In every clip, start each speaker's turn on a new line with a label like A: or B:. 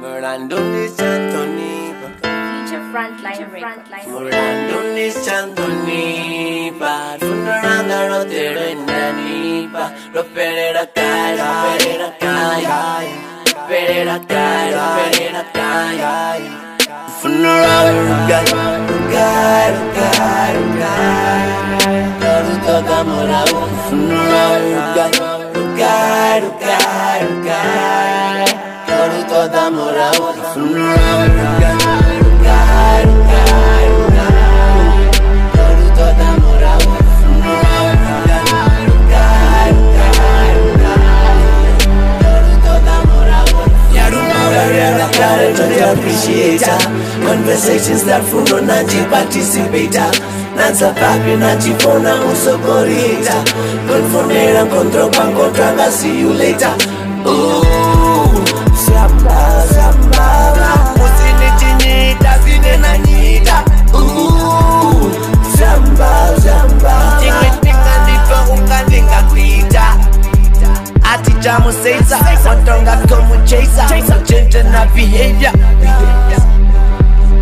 A: Murandunis Antonipa
B: Future Frontline Records.
A: Murandunis Antonipa Funaranga rotero inanipa Roperera kai, roperera kai Perera kai, roperera kai Funeral rugai, rugai, rugai, rugai Garuto gamora Funeral rugai, rugai, rugai, rugai enamorado, enamorado. appreciator conversations that funo nachiparticipata nanza papi nachifona usogorieta konfonera ngondro kwangotwanga siyulata na behavior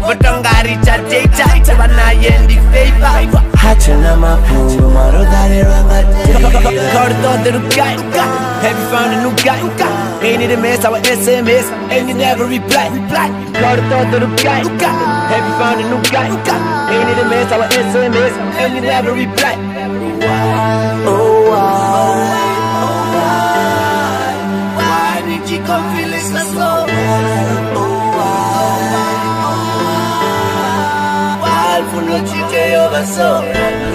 A: votongaricha data vanayendi favor hachana mapungu marogarerwa Corto the guy, have you found a new guy? Ain't it a mess? Our SMS, and you never reply. Corto the guy, have you found a new guy? Ain't it a mess? Our SMS, and you never reply. Oh, why? Why did you come feeling so slow? Oh, why? Why for no chite over so? This chantoni,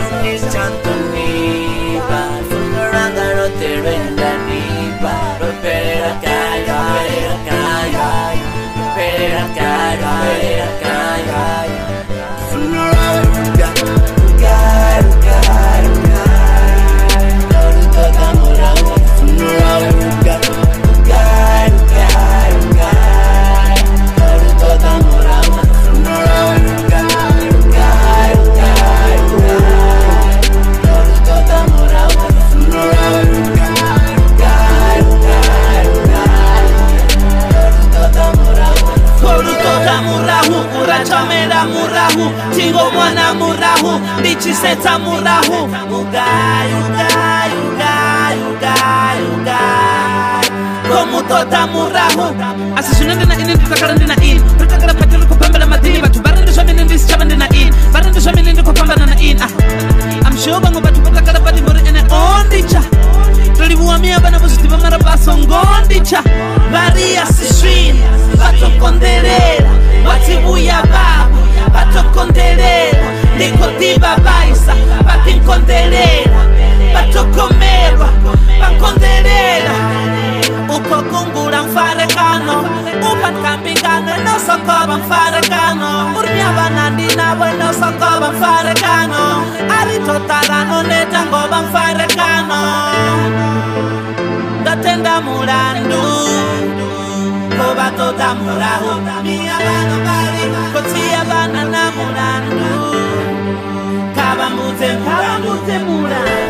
C: ndatomera murahu tingomwana murahu ndichisetsa murahu. Komutota murahu? Asi zvino ndina ini nditakara ndina ini. Ritakara pati ri kupembela madini vathu va rindi swa mine ndisi chava ndina ini. Va rindi swa mine ndi kufambana na ini? Amshure vamwe vathu va takala patimuri ene ondicha tolivuwa miya vana vo swi tiva mara va songondicha va riya siswini va tokondelela watsibuya babo batokondererwa ndiko ndibabaisa batinkonderera batokomerwa bakonderera uko kungura mfare kano upatkambingano enosokoba mfare kano urmyabanandi nabo enosokoba mfare kano aritotarano netangoba mfare kano ndatenda mulandu kovatoda murahu miya vano vari kotsiya vana na mulandu kavambudze kavambudze mulandu
A: Oh,